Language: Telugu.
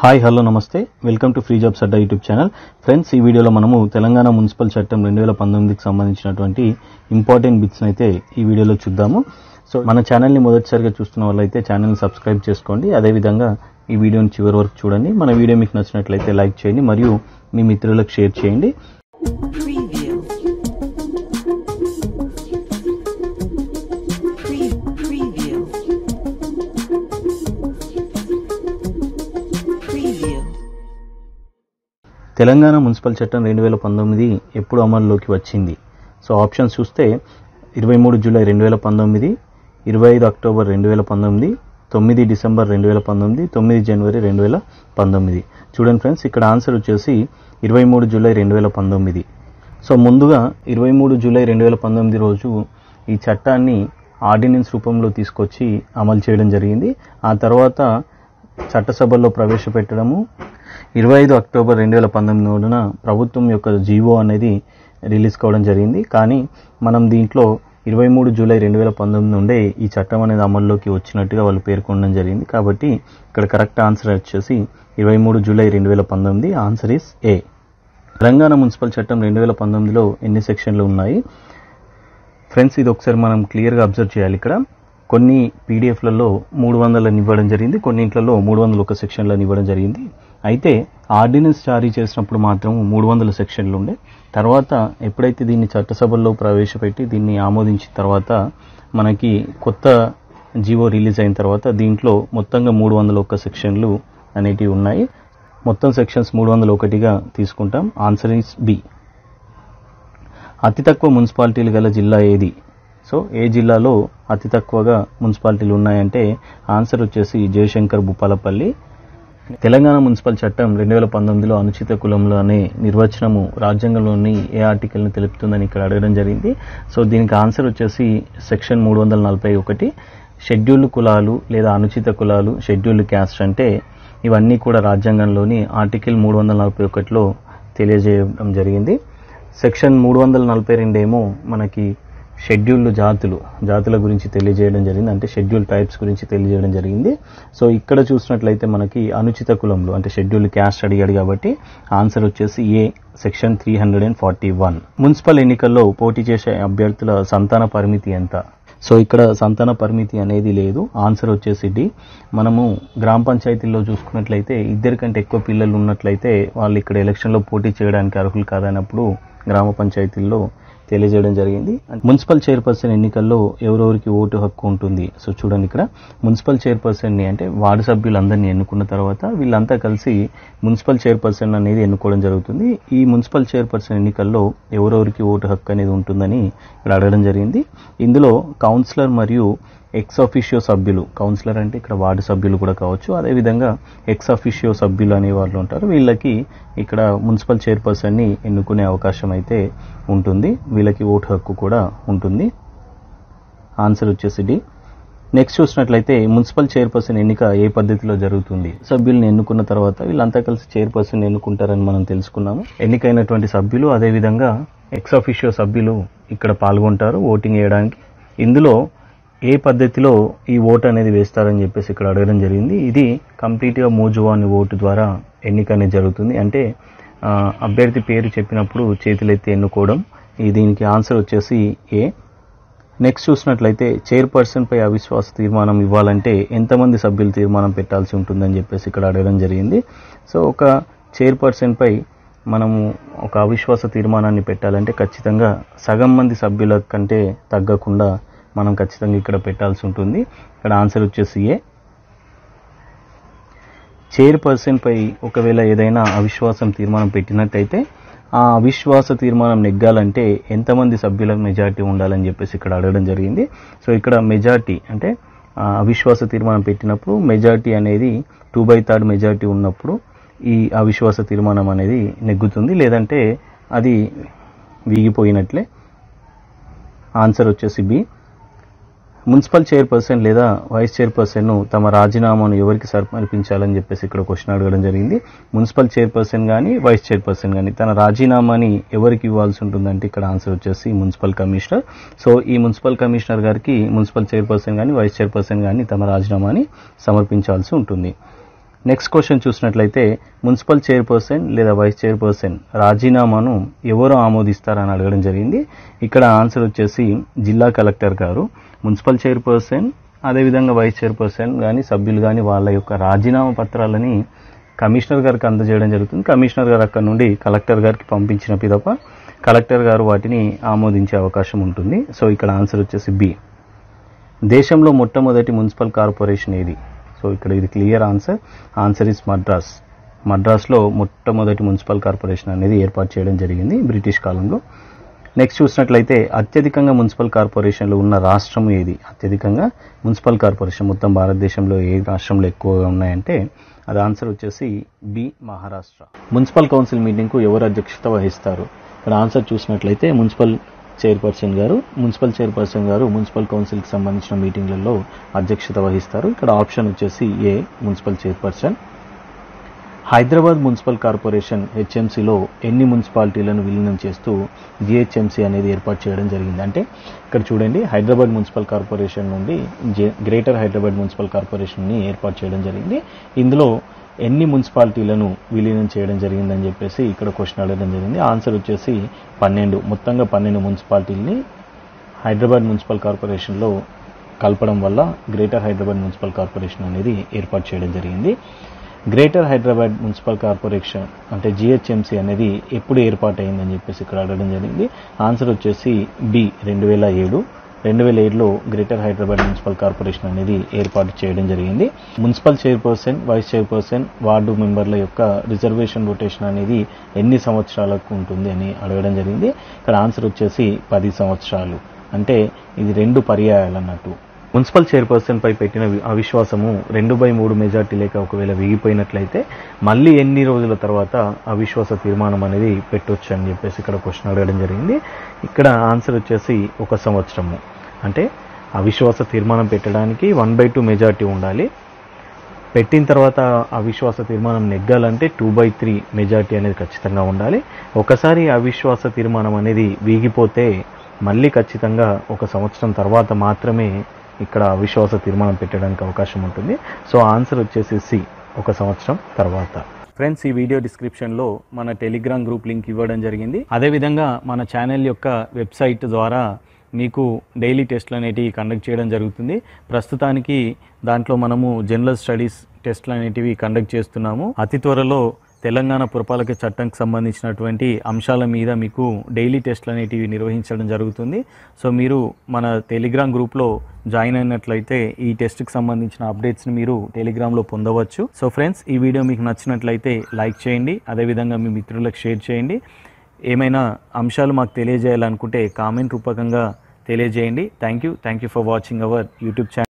హాయ్ హలో నమస్తే. Welcome to free jobs Adda YouTube channel friends ఈ వీడియోలో మనము తెలంగాణ మున్సిపల్ చట్టం రెండు వేల పంతొమ్మిదికి సంబంధించినటువంటి ఇంపార్టెంట్ బిట్స్ అయితే ఈ వీడియోలో చూద్దాము. సో మన ఛానల్ని మొదటిసారిగా చూస్తున్న వాళ్ళైతే ఛానల్ని సబ్స్క్రైబ్ చేసుకోండి. అదేవిధంగా ఈ వీడియోని చివరి వరకు చూడండి. మన వీడియో మీకు నచ్చినట్లయితే లైక్ చేయండి మరియు మీ మిత్రులకు షేర్ చేయండి. తెలంగాణ మున్సిపల్ చట్టం రెండు వేల పంతొమ్మిది ఎప్పుడు అమల్లోకి వచ్చింది? సో ఆప్షన్స్ చూస్తే ఇరవై మూడు జూలై రెండు వేల పంతొమ్మిది ఇరవై ఐదు అక్టోబర్ రెండు వేల పంతొమ్మిది తొమ్మిది డిసెంబర్ రెండు వేల పంతొమ్మిది తొమ్మిది జనవరి రెండు వేల పంతొమ్మిది. చూడండి ఫ్రెండ్స్ ఇక్కడ ఆన్సర్ వచ్చేసి ఇరవై మూడు జూలై రెండు వేల పంతొమ్మిది. సో ముందుగా ఇరవై మూడు జూలై రెండు వేల పంతొమ్మిది రోజు ఈ చట్టాన్ని ఆర్డినెన్స్ రూపంలో తీసుకొచ్చి అమలు చేయడం జరిగింది. ఆ తర్వాత చట్టసభల్లో ప్రవేశపెట్టడము ఇరవై ఐదు అక్టోబర్ రెండు వేల పంతొమ్మిదిన ప్రభుత్వం యొక్క జీవో అనేది రిలీజ్ కావడం జరిగింది. కానీ మనం దీంట్లో ఇరవై మూడు జూలై రెండు వేల పంతొమ్మిది నుండే ఈ చట్టం అనేది అమల్లోకి వచ్చినట్టుగా వాళ్ళు పేర్కొనడం జరిగింది. కాబట్టి ఇక్కడ కరెక్ట్ ఆన్సర్ వచ్చేసి ఇరవై మూడు జూలై రెండు వేల పంతొమ్మిది. Answer is A. Telangana municipal చట్టం రెండు వేల పంతొమ్మిదిలో ఎన్ని సెక్షన్లు ఉన్నాయి? ఫ్రెండ్స్ ఇది ఒకసారి మనం క్లియర్గా అబ్జర్వ్ చేయాలి ఇక్కడ. కొన్ని పీడిఎఫ్లలో మూడు వందలని ఇవ్వడం జరిగింది. కొన్నింట్లలో మూడు వందల ఒక సెక్షన్లను ఇవ్వడం జరిగింది. అయితే ఆర్డినెన్స్ జారీ చేసినప్పుడు మాత్రం మూడు వందల సెక్షన్లు ఉండే తర్వాత ఎప్పుడైతే దీన్ని చట్టసభల్లో ప్రవేశపెట్టి దీన్ని ఆమోదించిన తర్వాత మనకి కొత్త జీవో రిలీజ్ అయిన తర్వాత దీంట్లో మొత్తంగా మూడు వందల ఒక్క సెక్షన్లు అనేటివి ఉన్నాయి. మొత్తం సెక్షన్స్ మూడు వందల ఒకటిగా తీసుకుంటాం. Answer is B. అతి తక్కువ మున్సిపాలిటీలు గల జిల్లా ఏది? సో ఏ జిల్లాలో అతి తక్కువగా మున్సిపాలిటీలు ఉన్నాయంటే ఆన్సర్ వచ్చేసి జయశంకర్ భూపాలపల్లి తెలంగాణ మున్సిపల్ చట్టం రెండు వేల పంతొమ్మిదిలో అనుచిత కులంలో అనే నిర్వచనము రాజ్యాంగంలోని ఏ ఆర్టికల్ని తెలుపుతుందని ఇక్కడ అడగడం జరిగింది. సో దీనికి ఆన్సర్ వచ్చేసి సెక్షన్ మూడు వందల నలభై ఒకటి షెడ్యూల్డ్ కులాలు లేదా అనుచిత కులాలు షెడ్యూల్డ్ క్యాస్ట్ అంటే ఇవన్నీ కూడా రాజ్యాంగంలోని ఆర్టికల్ మూడు వందల నలభై ఒకటిలో తెలియజేయడం జరిగింది. సెక్షన్ మూడు వందల నలభై రెండు ఏమో మనకి షెడ్యూల్డ్ జాతులు జాతుల గురించి తెలియజేయడం జరిగింది. అంటే షెడ్యూల్ టైప్స్ గురించి తెలియజేయడం జరిగింది. సో ఇక్కడ చూసినట్లయితే మనకి అనుచిత కులంలో అంటే షెడ్యూల్ క్యాస్ట్ అడిగాడు కాబట్టి ఆన్సర్ వచ్చేసి A section three hundred and forty one. Municipal ఎన్నికల్లో పోటీ చేసే అభ్యర్థుల సంతాన పరిమితి ఎంత? సో ఇక్కడ సంతాన పరిమితి అనేది లేదు. ఆన్సర్ వచ్చేసి డి. మనము గ్రామ పంచాయతీల్లో చూసుకున్నట్లయితే ఇద్దరికంటే ఎక్కువ పిల్లలు ఉన్నట్లయితే వాళ్ళు ఇక్కడ ఎలక్షన్లో పోటీ చేయడానికి అర్హులు కాదన్నప్పుడు గ్రామ పంచాయతీల్లో తెలియజేయడం జరిగింది. మున్సిపల్ చైర్పర్సన్ ఎన్నికల్లో ఎవరెవరికి ఓటు హక్కు ఉంటుంది? సో చూడండి ఇక్కడ. మున్సిపల్ చైర్పర్సన్ని అంటే వార్డు సభ్యులందరినీ ఎన్నుకున్న తర్వాత వీళ్ళంతా కలిసి మున్సిపల్ చైర్పర్సన్ అనేది ఎన్నుకోవడం జరుగుతుంది. ఈ మున్సిపల్ చైర్పర్సన్ ఎన్నికల్లో ఎవరెవరికి ఓటు హక్కు అనేది ఉంటుందని ఇక్కడ అడగడం జరిగింది. ఇందులో కౌన్సిలర్ మరియు ఎక్స్ అఫిషియో సభ్యులు. కౌన్సిలర్ అంటే ఇక్కడ వార్డు సభ్యులు కూడా కావచ్చు. అదేవిధంగా ఎక్స్ అఫిషియో సభ్యులు అనే వాళ్ళు ఉంటారు. వీళ్ళకి ఇక్కడ మున్సిపల్ చైర్పర్సన్ని ఎన్నుకునే అవకాశం అయితే ఉంటుంది. వీళ్ళకి ఓటు హక్కు కూడా ఉంటుంది. ఆన్సర్ వచ్చేసి డి నెక్స్ట్ చూసినట్లయితే మున్సిపల్ చైర్పర్సన్ ఎన్నిక ఏ పద్ధతిలో జరుగుతుంది? సభ్యులను ఎన్నుకున్న తర్వాత వీళ్ళంతా కలిసి చైర్పర్సన్ ఎన్నుకుంటారని మనం తెలుసుకున్నాము. ఎన్నికైనటువంటి సభ్యులు అదేవిధంగా ఎక్స్ అఫిషియో సభ్యులు ఇక్కడ పాల్గొంటారు ఓటింగ్ వేయడానికి. ఇందులో ఏ పద్ధతిలో ఈ ఓటు అనేది వేస్తారని చెప్పేసి ఇక్కడ అడగడం జరిగింది. ఇది కంప్లీట్గా మోజువా అనే ఓటు ద్వారా ఎన్నిక అనేది జరుగుతుంది. అంటే అభ్యర్థి పేరు చెప్పినప్పుడు చేతులెత్తి ఎన్నుకోవడం ఈ దీనికి ఆన్సర్ వచ్చేసి ఏ. నెక్స్ట్ చూసినట్లయితే చైర్పర్సన్పై అవిశ్వాస తీర్మానం ఇవ్వాలంటే ఎంతమంది సభ్యులు తీర్మానం పెట్టాల్సి ఉంటుందని చెప్పేసి ఇక్కడ అడగడం జరిగింది. సో ఒక చైర్పర్సన్పై మనము ఒక అవిశ్వాస తీర్మానాన్ని పెట్టాలంటే ఖచ్చితంగా సగం మంది సభ్యుల కంటే తగ్గకుండా మనం ఖచ్చితంగా ఇక్కడ పెట్టాల్సి ఉంటుంది. ఇక్కడ ఆన్సర్ వచ్చేసి ఏ చైర్పర్సన్ పై ఒకవేళ ఏదైనా అవిశ్వాసం తీర్మానం పెట్టినట్టయితే ఆ అవిశ్వాస తీర్మానం నెగ్గాలంటే ఎంతమంది సభ్యుల మెజార్టీ ఉండాలని చెప్పేసి ఇక్కడ అడగడం జరిగింది. సో ఇక్కడ మెజార్టీ అంటే అవిశ్వాస తీర్మానం పెట్టినప్పుడు మెజార్టీ అనేది టూ బై థర్డ్ మెజార్టీ ఉన్నప్పుడు ఈ అవిశ్వాస తీర్మానం అనేది నెగ్గుతుంది. లేదంటే అది వీగిపోయినట్లే. ఆన్సర్ వచ్చేసి బి మున్సిపల్ చైర్పర్సన్ లేదా వైస్ చైర్పర్సన్ తమ రాజీనామాను ఎవరికి సమర్పించాలని చెప్పేసి ఇక్కడ క్వశ్చన్ అడగడం జరిగింది. మున్సిపల్ చైర్పర్సన్ కానీ వైస్ చైర్పర్సన్ కానీ తన రాజీనామాని ఎవరికి ఇవ్వాల్సి ఉంటుందంటే ఇక్కడ ఆన్సర్ వచ్చేసి మున్సిపల్ కమిషనర్. సో ఈ మున్సిపల్ కమిషనర్ గారికి మున్సిపల్ చైర్పర్సన్ కానీ వైస్ చైర్పర్సన్ కానీ తమ రాజీనామాని సమర్పించాల్సి ఉంటుంది. నెక్స్ట్ క్వశ్చన్ చూసినట్లయితే మున్సిపల్ చైర్పర్సన్ లేదా వైస్ చైర్పర్సన్ రాజీనామాను ఎవరు ఆమోదిస్తారని అడగడం జరిగింది. ఇక్కడ ఆన్సర్ వచ్చేసి జిల్లా కలెక్టర్ గారు. మున్సిపల్ చైర్పర్సన్ అదేవిధంగా వైస్ చైర్పర్సన్ కానీ సభ్యులు కానీ వాళ్ళ యొక్క రాజీనామా పత్రాలని కమిషనర్ గారికి అందజేయడం జరుగుతుంది. కమిషనర్ గారు అక్కడ నుండి కలెక్టర్ గారికి పంపించిన పిదప కలెక్టర్ గారు వాటిని ఆమోదించే అవకాశం ఉంటుంది. సో ఇక్కడ ఆన్సర్ వచ్చేసి బి దేశంలో మొట్టమొదటి మున్సిపల్ కార్పొరేషన్ ఏది? సో ఇక్కడ ఇది clear answer answer is Madras మద్రాస్లో మొట్టమొదటి మున్సిపల్ కార్పొరేషన్ అనేది ఏర్పాటు చేయడం జరిగింది బ్రిటిష్ కాలంలో. నెక్స్ట్ చూసినట్లయితే అత్యధికంగా మున్సిపల్ కార్పొరేషన్లు ఉన్న రాష్ట్రం ఏది? అత్యధికంగా మున్సిపల్ కార్పొరేషన్ మొత్తం భారతదేశంలో ఏ రాష్ట్రంలో ఎక్కువగా ఉన్నాయంటే అది ఆన్సర్ వచ్చేసి బి మహారాష్ట్ర మున్సిపల్ కౌన్సిల్ మీటింగ్కు ఎవరు అధ్యక్షత వహిస్తారు? ఇక్కడ ఆన్సర్ చూసినట్లయితే మున్సిపల్ చైర్పర్సన్ గారు మున్సిపల్ చైర్పర్సన్ గారు మున్సిపల్ కౌన్సిల్కి సంబంధించిన మీటింగ్లలో అధ్యక్షత వహిస్తారు. ఇక్కడ ఆప్షన్ వచ్చేసి A municipal chairperson. Hyderabad municipal corporation హెచ్ఎంసీలో ఎన్ని మున్సిపాలిటీలను విలీనం చేస్తూ జిహెచ్ఎంసీ అనేది ఏర్పాటు చేయడం జరిగింది? అంటే ఇక్కడ చూడండి హైదరాబాద్ మున్సిపల్ కార్పొరేషన్ నుండి గ్రేటర్ హైదరాబాద్ మున్సిపల్ కార్పొరేషన్ని ఏర్పాటు చేయడం జరిగింది. ఇందులో ఎన్ని మున్సిపాలిటీలను విలీనం చేయడం జరిగిందని చెప్పేసి ఇక్కడ క్వశ్చన్ అడగడం జరిగింది. ఆన్సర్ వచ్చేసి పన్నెండు. మొత్తంగా పన్నెండు మున్సిపాలిటీలని హైదరాబాద్ మున్సిపల్ కార్పొరేషన్లో కలపడం వల్ల గ్రేటర్ హైదరాబాద్ మున్సిపల్ కార్పొరేషన్ అనేది ఏర్పాటు చేయడం జరిగింది. గ్రేటర్ హైదరాబాద్ మున్సిపల్ కార్పొరేషన్ అంటే జిహెచ్ఎంసీ అనేది ఎప్పుడు ఏర్పాటైందని చెప్పేసి ఇక్కడ అడగడం జరిగింది. ఆన్సర్ వచ్చేసి బి రెండు వేల ఏడు. రెండు వేల ఏడులో గ్రేటర్ హైదరాబాద్ మున్సిపల్ కార్పొరేషన్ అనేది ఏర్పాటు చేయడం జరిగింది. Municipal chairperson vice chairperson ward మెంబర్ల యొక్క రిజర్వేషన్ రొటేషన్ అనేది ఎన్ని సంవత్సరాలకు ఉంటుంది అని అడగడం జరిగింది. ఇక్కడ ఆన్సర్ వచ్చేసి పది సంవత్సరాలు. అంటే ఇది రెండు పర్యాయాలు అన్నట్టు. మున్సిపల్ చైర్పర్సన్ పై పెట్టిన వి- అవిశ్వాసము రెండు బై మూడు మెజార్టీ లేక ఒకవేళ విగిపోయినట్లయితే మళ్ళీ ఎన్ని రోజుల తర్వాత అవిశ్వాస తీర్మానం అనేది పెట్టొచ్చు అని చెప్పేసి ఇక్కడ క్వశ్చన్ అడగడం జరిగింది. ఇక్కడ ఆన్సర్ వచ్చేసి ఒక సంవత్సరము. అంటే అవిశ్వాస తీర్మానం పెట్టడానికి వన్ బై టూ మెజార్టీ ఉండాలి. పెట్టిన తర్వాత అవిశ్వాస తీర్మానం నెగ్గాలంటే టూ బై త్రీ మెజార్టీ అనేది ఖచ్చితంగా ఉండాలి. ఒకసారి అవిశ్వాస తీర్మానం అనేది వీగిపోతే మళ్ళీ ఖచ్చితంగా ఒక సంవత్సరం తర్వాత మాత్రమే ఇక్కడ అవిశ్వాస తీర్మానం పెట్టడానికి అవకాశం ఉంటుంది. సో ఆన్సర్ వచ్చేసి సి ఒక సంవత్సరం తర్వాత. ఫ్రెండ్స్ ఈ వీడియో డిస్క్రిప్షన్లో మన టెలిగ్రామ్ గ్రూప్ లింక్ ఇవ్వడం జరిగింది. అదేవిధంగా మన ఛానల్ యొక్క వెబ్సైట్ ద్వారా మీకు డైలీ టెస్ట్లు అనేటివి కండక్ట్ చేయడం జరుగుతుంది. ప్రస్తుతానికి దాంట్లో మనము జనరల్ స్టడీస్ టెస్ట్లు అనేటివి కండక్ట్ చేస్తున్నాము. అతి త్వరలో తెలంగాణ పురపాలక చట్టంకి సంబంధించినటువంటి అంశాల మీద మీకు డైలీ టెస్ట్లు అనేటివి నిర్వహించడం జరుగుతుంది. సో మీరు మన టెలిగ్రామ్ గ్రూప్లో జాయిన్ అయినట్లయితే ఈ టెస్ట్కి సంబంధించిన అప్డేట్స్ని మీరు టెలిగ్రామ్లో పొందవచ్చు. సో ఫ్రెండ్స్ ఈ వీడియో మీకు నచ్చినట్లయితే లైక్ చేయండి. అదేవిధంగా మీ మిత్రులకు షేర్ చేయండి. ఏమైనా అంశాలు మాకు తెలియజేయాలనుకుంటే కామెంట్ రూపకంగా తెలియజేయండి. Thank you thank you for watching our YouTube channel